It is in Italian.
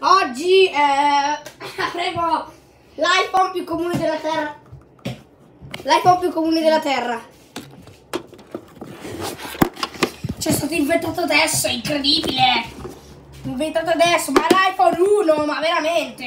Oggi eh, avremo l'iPhone più comune della Terra. L'iPhone più comune della Terra. C'è stato inventato adesso, è incredibile. Inventato adesso, ma l'iPhone 1, ma veramente.